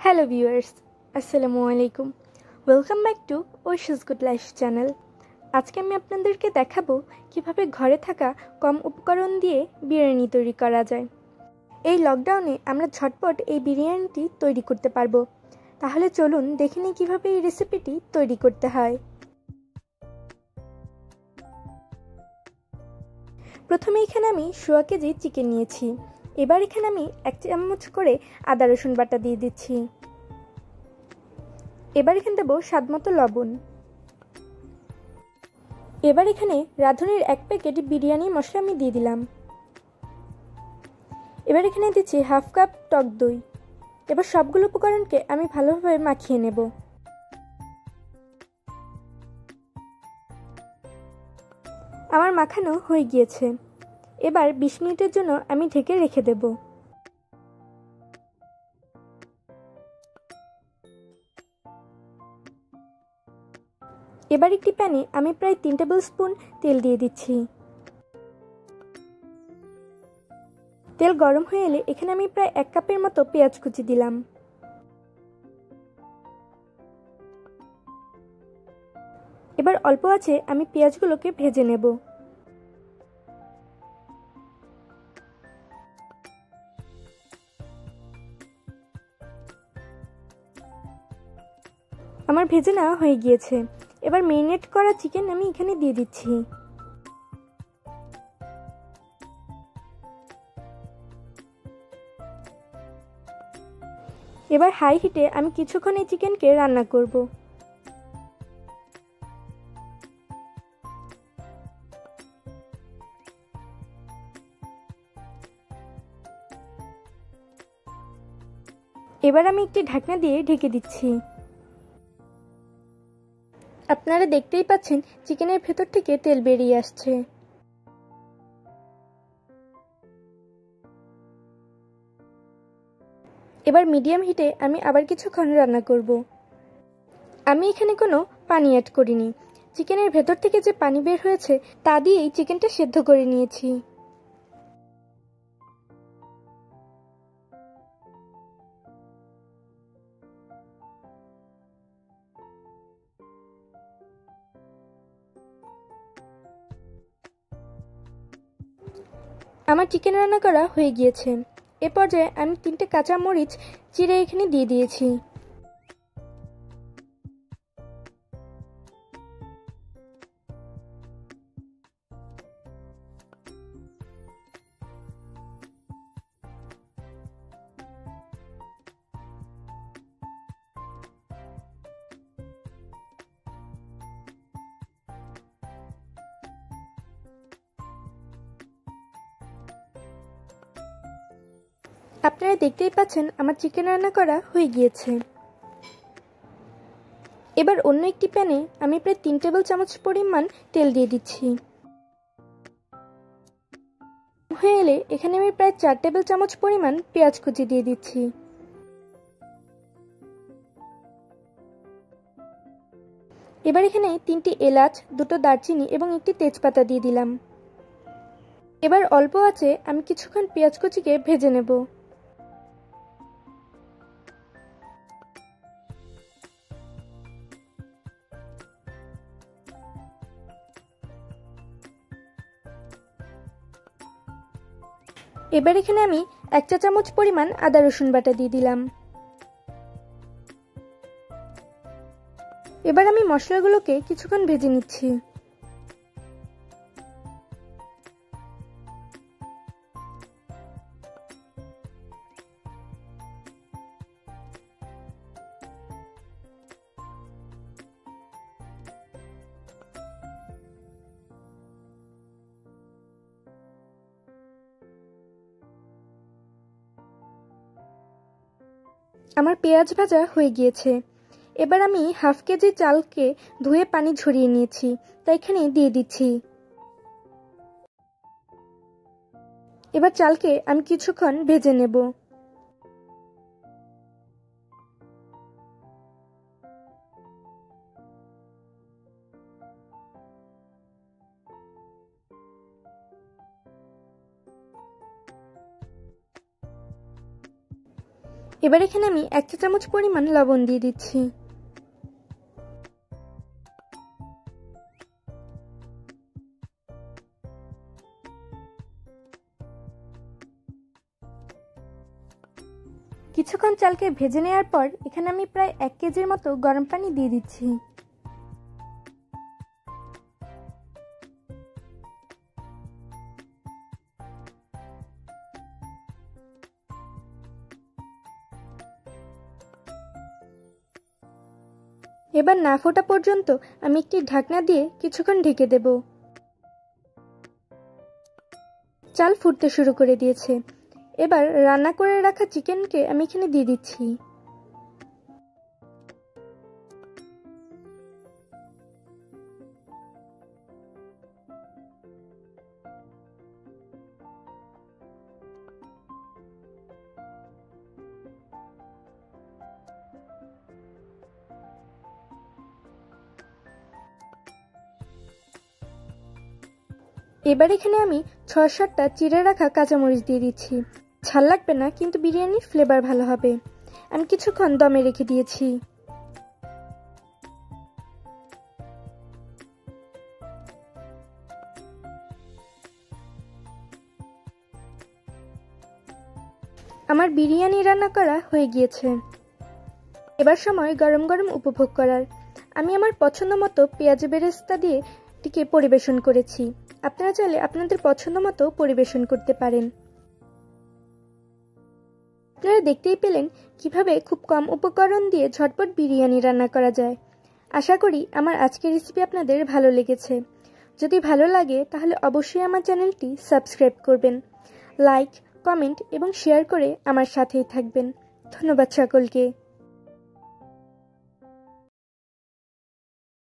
Hello viewers আসসালামু আলাইকুম welcome back to Aisha's good life channel আজকে আমি আপনাদেরকে দেখাবো কীভাবে ঘরে থাকা কম উপকরণ দিয়ে বিরিয়ানি তৈরি করা যায়। এই লকডাউনে আমরা ঝটপট এই বিরিয়ানিটি তৈরি করতে পারব। তাহলে চলুন দেখে নিই কীভাবে এই রেসিপিটি তৈরি করতে হয়। প্রথমে এখানে আমি সোয়া কেজি চিকেন নিয়েছি। এবার এখানে আমি এক চামচ করে আদা রসুন বাটা দিয়ে দিচ্ছি। এবার এখানে দেবো স্বাদ মতো লবণ। এবার এখানে রাঁধুনির এক প্যাকেট বিরিয়ানি মশলা আমি দিয়ে দিলাম। এবার এখানে দিচ্ছি হাফ কাপ টক দই। এবার সবগুলো উপকরণকে আমি ভালোভাবে মাখিয়ে নেব। আমার মাখানো হয়ে গিয়েছে। এবার বিশ মিনিটের জন্য আমি ঢেকে রেখে দেব। এবার একটি প্যানে আমি প্রায় তিন টেবিল স্পুন তেল দিয়ে দিচ্ছি। তেল গরম হয়ে এলে এখানে আমি প্রায় এক কাপের মতো পেঁয়াজ কুচি দিলাম। এবার অল্প আছে আমি পেঁয়াজগুলোকে ভেজে নেব। আমার ভেজে নেওয়া হয়ে গিয়েছে। এবার মেরিনেট করা চিকেন আমি এখানে দিয়ে দিচ্ছি। এবার হাই হিটে আমি কিছুক্ষণ এই চিকেনকে রান্না করব। এবার আমি একটি ঢাকনা দিয়ে ঢেকে দিচ্ছি। আপনারা দেখতেই পাচ্ছেন চিকেনের ভেতর থেকে তেল বেরিয়ে আসছে। এবার মিডিয়াম হিটে আমি আবার কিছুক্ষণ রান্না করব। আমি এখানে কোনো পানি অ্যাড করিনি। চিকেনের ভেতর থেকে যে পানি বের হয়েছে, তা দিয়েই চিকেনটা সেদ্ধ করে নিয়েছি। আমার চিকেন রান্না করা হয়ে গিয়েছে। এ পর্যায়ে আমি তিনটে কাঁচা মরিচ চিড়ে এখানে দিয়ে দিয়েছি। আপনারা দেখতেই পাচ্ছেন আমার চিকেন রান্না করা হয়ে গিয়েছে। এবার অন্য একটি প্যানে আমি প্রায় তিন টেবিল চামচ পরিমাণ তেল দিয়ে দিচ্ছি। হয়ে এলে এখানে আমি প্রায় চার টেবিল চামচ পরিমাণ পেঁয়াজ কুচি দিয়ে দিচ্ছি। এবার এখানে তিনটি এলাচ, দুটো দারচিনি এবং একটি তেজপাতা দিয়ে দিলাম। এবার অল্প আছে আমি কিছুক্ষণ পেঁয়াজ কুচিকে ভেজে নেব। এবার এখানে আমি এক চা চামচ পরিমাণ আদা রসুন বাটা দিয়ে দিলাম। এবার আমি মশলাগুলোকে কিছুক্ষণ ভেজে নিচ্ছি। আমার পেঁয়াজ ভাজা হয়ে গিয়েছে। এবার আমি হাফ কেজি চালকে ধুয়ে পানি ঝরিয়ে নিয়েছি, তাই এখানে দিয়ে দিচ্ছি। এবার চালকে আমি কিছুক্ষণ ভেজে নেব। এবার এখানে আমি এক চা চামচ পরিমাণ লবণ দিয়ে দিচ্ছি। কিছুক্ষণ চালকে ভেজে নেওয়ার পর এখানে আমি প্রায় এক কেজির মতো গরম পানি দিয়ে দিচ্ছি। এবার না ফোটা পর্যন্ত আমি একটি ঢাকনা দিয়ে কিছুক্ষণ ঢেকে দেব। চাল ফুটতে শুরু করে দিয়েছে। এবার রান্না করে রাখা চিকেনকে আমি এখানে দিয়ে দিচ্ছি। এবার এখানে আমি ছ সাতটা চিড়ে রাখা কাঁচামরিচ দিয়ে দিচ্ছি। ঝাল লাগবে না, কিন্তু বিরিয়ানির ফ্লেভার ভালো হবে। আমি কিছুক্ষণ দমে রেখে দিয়েছি। আমার বিরিয়ানি রান্না করা হয়ে গিয়েছে। এবার সময় গরম গরম উপভোগ করার। আমি আমার পছন্দ মতো পেঁয়াজ বেরেস্তা দিয়ে টিকে পরিবেশন করেছি। আপনারা চাইলে আপনাদের পছন্দ মতো পরিবেশন করতে পারেন। আপনারা দেখতেই পেলেন কীভাবে খুব কম উপকরণ দিয়ে ঝটপট বিরিয়ানি রান্না করা যায়। আশা করি আমার আজকের রেসিপি আপনাদের ভালো লেগেছে। যদি ভালো লাগে, তাহলে অবশ্যই আমার চ্যানেলটি সাবস্ক্রাইব করবেন। লাইক, কমেন্ট এবং শেয়ার করে আমার সাথেই থাকবেন। ধন্যবাদ সকলকে।